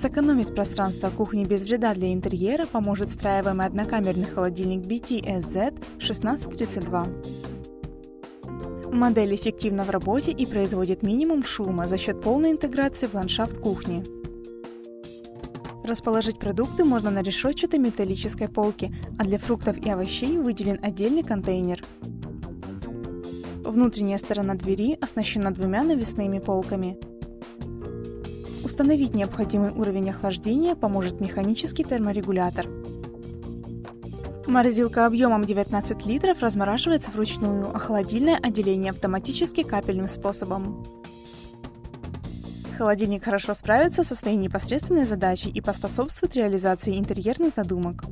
Сэкономить пространство кухни без вреда для интерьера поможет встраиваемый однокамерный холодильник BT-SZ 1632. Модель эффективна в работе и производит минимум шума за счет полной интеграции в ландшафт кухни. Расположить продукты можно на решетчатой металлической полке, а для фруктов и овощей выделен отдельный контейнер. Внутренняя сторона двери оснащена двумя навесными полками. Установить необходимый уровень охлаждения поможет механический терморегулятор. Морозилка объемом 19 литров размораживается вручную, а холодильное отделение автоматически капельным способом. Холодильник хорошо справится со своей непосредственной задачей и поспособствует реализации интерьерных задумок.